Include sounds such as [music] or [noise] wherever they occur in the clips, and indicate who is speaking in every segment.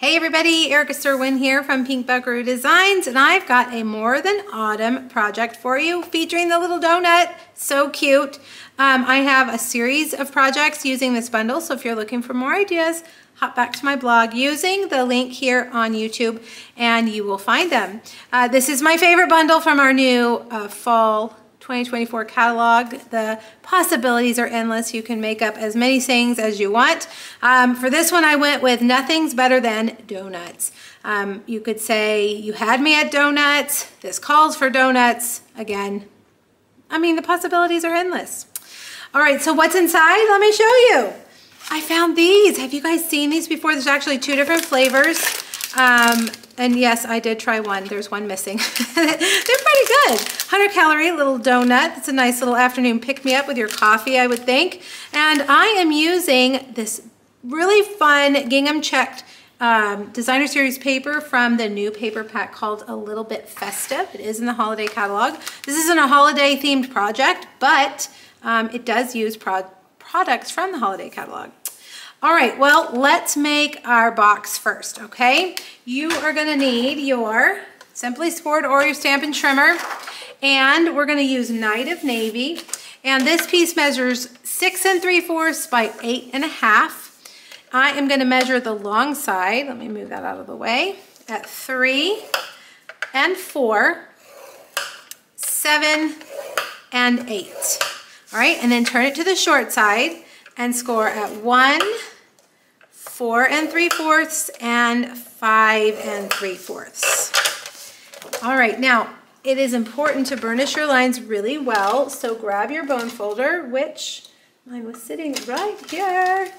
Speaker 1: Hey everybody, Erica Cerwin here from Pink Buckaroo Designs and I've got a More Than Autumn project for you featuring the little donut. So cute. Um, I have a series of projects using this bundle so if you're looking for more ideas, hop back to my blog using the link here on YouTube and you will find them. Uh, this is my favorite bundle from our new uh, fall 2024 catalog. The possibilities are endless. You can make up as many sayings as you want. Um, for this one, I went with Nothing's Better Than Donuts. Um, you could say, you had me at donuts. This calls for donuts. Again, I mean, the possibilities are endless. All right, so what's inside? Let me show you. I found these. Have you guys seen these before? There's actually two different flavors. Um, and yes, I did try one. There's one missing. [laughs] They're pretty good. 100 calorie little donut. It's a nice little afternoon pick-me-up with your coffee, I would think. And I am using this really fun gingham checked um, designer series paper from the new paper pack called A Little Bit Festive. It is in the holiday catalog. This isn't a holiday themed project, but um, it does use pro products from the holiday catalog. All right, well, let's make our box first, okay? You are gonna need your Simply Scored or your Stampin' Trimmer, and we're gonna use Night of Navy. And this piece measures six and three fourths by eight and a half. I am gonna measure the long side, let me move that out of the way, at three and four, seven and eight. All right, and then turn it to the short side and score at one, four and three fourths, and five and three fourths. All right, now it is important to burnish your lines really well, so grab your bone folder, which mine was sitting right here,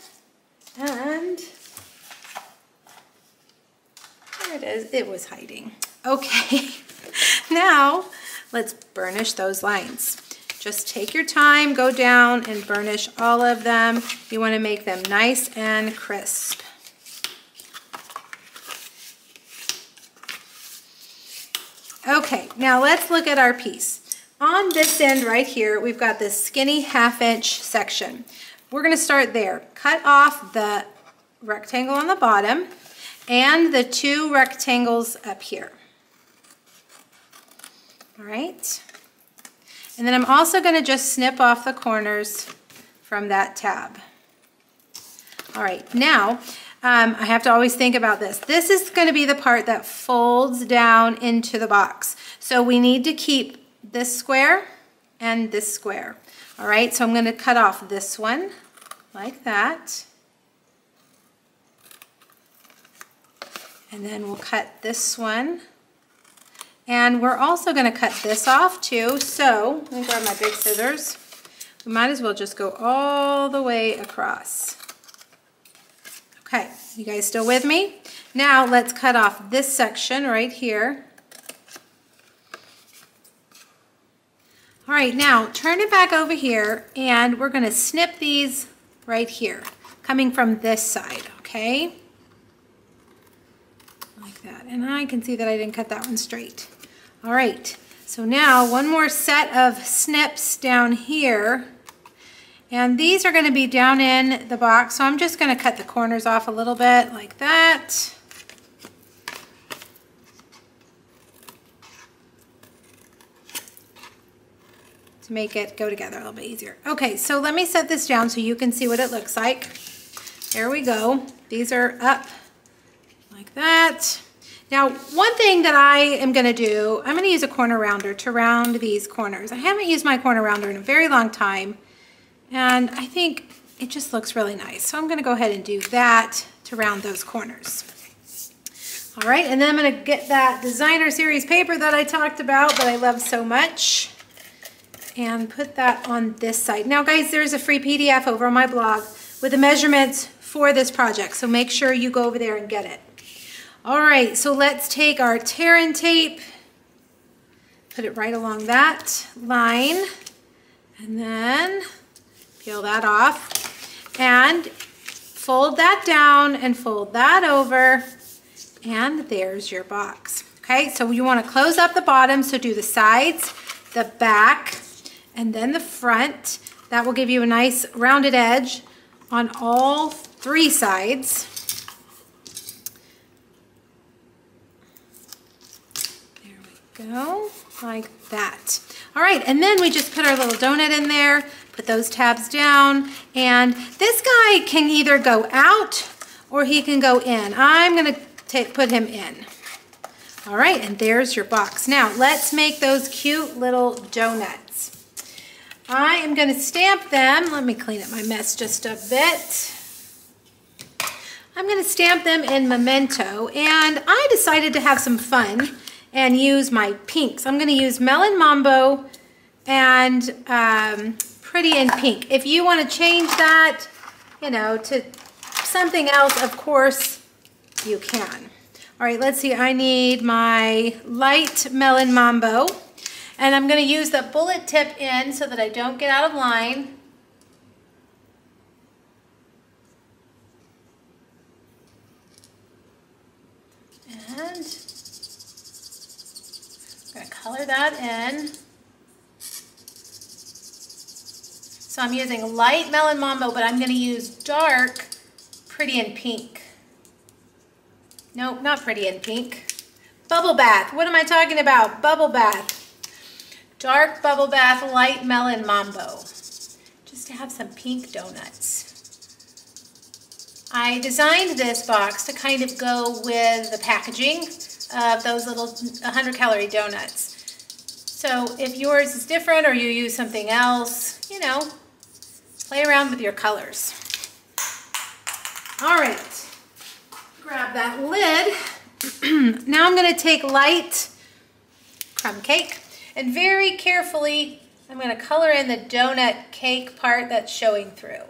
Speaker 1: and there it is, it was hiding. Okay, [laughs] now let's burnish those lines. Just take your time, go down and burnish all of them. You wanna make them nice and crisp. Okay, now let's look at our piece. On this end right here, we've got this skinny half inch section. We're gonna start there. Cut off the rectangle on the bottom and the two rectangles up here. All right. And then I'm also going to just snip off the corners from that tab. All right, now um, I have to always think about this. This is going to be the part that folds down into the box. So we need to keep this square and this square. All right, so I'm going to cut off this one like that. And then we'll cut this one and we're also gonna cut this off too. So, let me grab my big scissors. We might as well just go all the way across. Okay, you guys still with me? Now let's cut off this section right here. All right, now turn it back over here and we're gonna snip these right here, coming from this side, okay? Like that, and I can see that I didn't cut that one straight. All right, so now one more set of snips down here. And these are gonna be down in the box, so I'm just gonna cut the corners off a little bit like that. To make it go together a little bit easier. Okay, so let me set this down so you can see what it looks like. There we go. These are up like that. Now, one thing that I am gonna do, I'm gonna use a corner rounder to round these corners. I haven't used my corner rounder in a very long time, and I think it just looks really nice. So I'm gonna go ahead and do that to round those corners. All right, and then I'm gonna get that designer series paper that I talked about that I love so much and put that on this side. Now guys, there's a free PDF over on my blog with the measurements for this project, so make sure you go over there and get it. All right, so let's take our tear and tape, put it right along that line, and then peel that off, and fold that down and fold that over, and there's your box. Okay, so you wanna close up the bottom, so do the sides, the back, and then the front. That will give you a nice rounded edge on all three sides. Go, like that. All right, and then we just put our little donut in there, put those tabs down, and this guy can either go out or he can go in. I'm gonna take, put him in. All right, and there's your box. Now, let's make those cute little donuts. I am gonna stamp them. Let me clean up my mess just a bit. I'm gonna stamp them in Memento, and I decided to have some fun and use my pinks. I'm gonna use Melon Mambo and um, Pretty in Pink. If you wanna change that, you know, to something else, of course, you can. All right, let's see, I need my light Melon Mambo, and I'm gonna use the bullet tip in so that I don't get out of line. And color that in. So I'm using light Melon Mambo, but I'm gonna use dark Pretty in Pink. Nope, not Pretty in Pink. Bubble Bath, what am I talking about? Bubble Bath. Dark Bubble Bath Light Melon Mambo. Just to have some pink donuts. I designed this box to kind of go with the packaging of those little 100 calorie donuts. So if yours is different or you use something else, you know, play around with your colors. All right, grab that lid. [clears throat] now I'm gonna take light crumb cake and very carefully, I'm gonna color in the donut cake part that's showing through.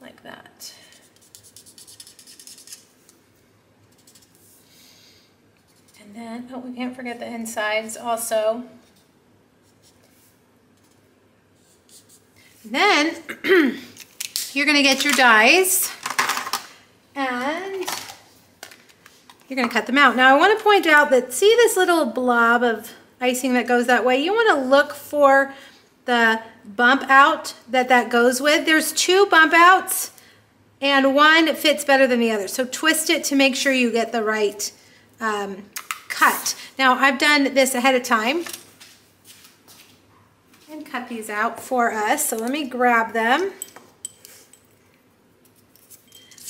Speaker 1: Like that. And then, oh, we can't forget the insides also. Then, [clears throat] you're gonna get your dies and you're gonna cut them out. Now I wanna point out that, see this little blob of icing that goes that way? You wanna look for the bump out that that goes with. There's two bump outs and one fits better than the other. So twist it to make sure you get the right um, cut. Now I've done this ahead of time and cut these out for us. So let me grab them.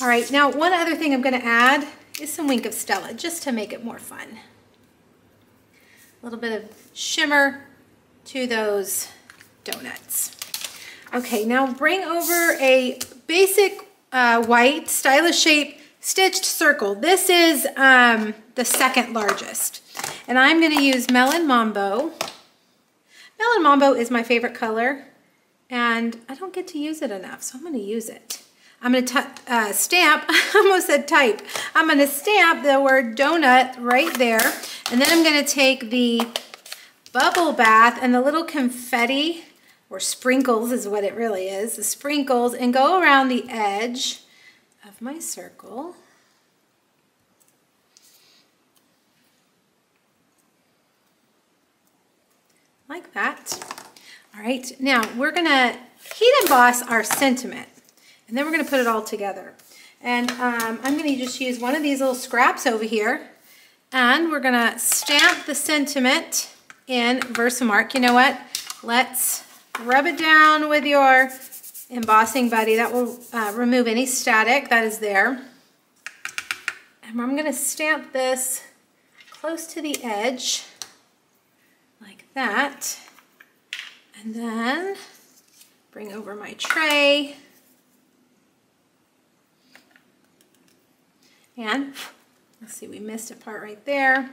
Speaker 1: All right, now one other thing I'm gonna add is some Wink of Stella, just to make it more fun. A little bit of shimmer to those donuts. Okay, now bring over a basic uh, white stylish shape stitched circle. This is um, the second largest. And I'm gonna use Melon Mambo. Melon Mambo is my favorite color and I don't get to use it enough, so I'm gonna use it. I'm going to uh, stamp, [laughs] I almost said type. I'm going to stamp the word donut right there. And then I'm going to take the bubble bath and the little confetti, or sprinkles is what it really is, the sprinkles, and go around the edge of my circle. Like that. All right, now we're to heat emboss our sentiment. And then we're gonna put it all together. And um, I'm gonna just use one of these little scraps over here and we're gonna stamp the sentiment in Versamark. You know what? Let's rub it down with your embossing buddy. That will uh, remove any static that is there. And I'm gonna stamp this close to the edge like that. And then bring over my tray And let's see, we missed a part right there.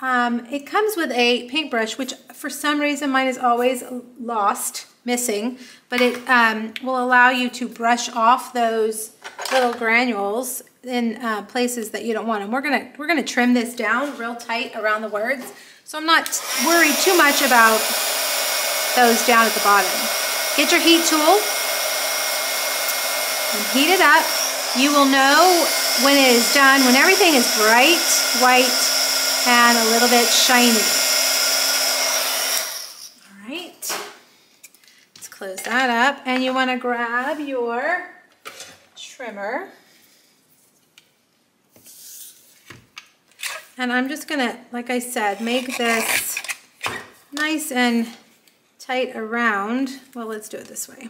Speaker 1: Um, it comes with a paintbrush, which for some reason mine is always lost, missing, but it um, will allow you to brush off those little granules in uh, places that you don't want them. We're gonna, we're gonna trim this down real tight around the words, so I'm not worried too much about those down at the bottom. Get your heat tool and heat it up you will know when it is done, when everything is bright, white, and a little bit shiny. Close that up. And you want to grab your trimmer. And I'm just going to, like I said, make this nice and tight around. Well, let's do it this way.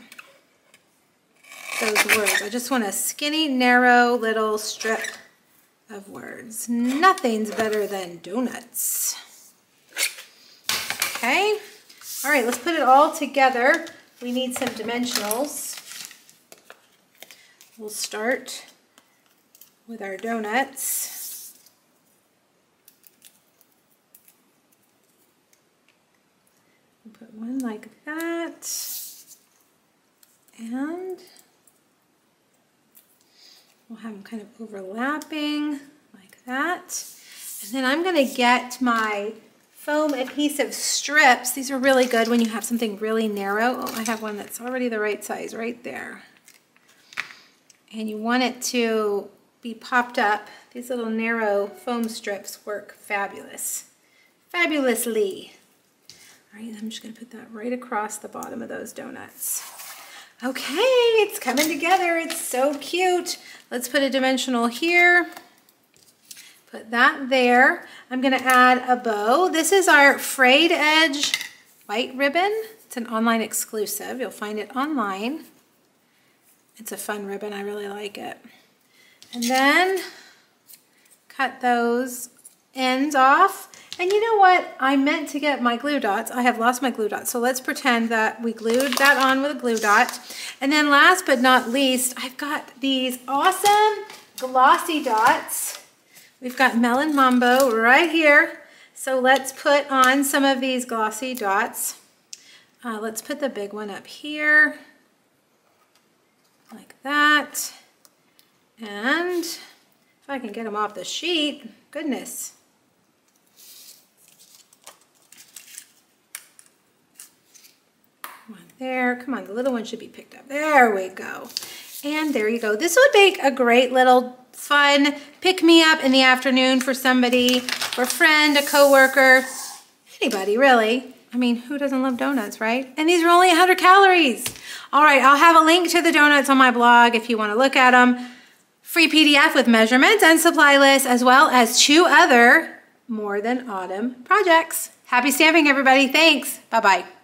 Speaker 1: Those words. I just want a skinny, narrow little strip of words. Nothing's better than donuts. Okay. All right, let's put it all together. We need some dimensionals. We'll start with our donuts. Put one like that. And we'll have them kind of overlapping like that. And then I'm gonna get my foam adhesive strips. These are really good when you have something really narrow. Oh, I have one that's already the right size right there. And you want it to be popped up. These little narrow foam strips work fabulous. Fabulously. All right, I'm just gonna put that right across the bottom of those donuts. Okay, it's coming together. It's so cute. Let's put a dimensional here. Put that there. I'm gonna add a bow. This is our frayed edge white ribbon. It's an online exclusive. You'll find it online. It's a fun ribbon. I really like it. And then cut those ends off. And you know what? I meant to get my glue dots. I have lost my glue dots. So let's pretend that we glued that on with a glue dot. And then last but not least, I've got these awesome glossy dots. We've got Melon Mambo right here. So let's put on some of these glossy dots. Uh, let's put the big one up here, like that. And if I can get them off the sheet, goodness. Come on, there, come on, the little one should be picked up. There we go. And there you go. This would make a great little fun pick-me-up in the afternoon for somebody, for friend, a coworker, anybody really. I mean, who doesn't love donuts, right? And these are only 100 calories. All right, I'll have a link to the donuts on my blog if you want to look at them. Free PDF with measurements and supply lists, as well as two other More Than Autumn projects. Happy stamping, everybody. Thanks. Bye-bye.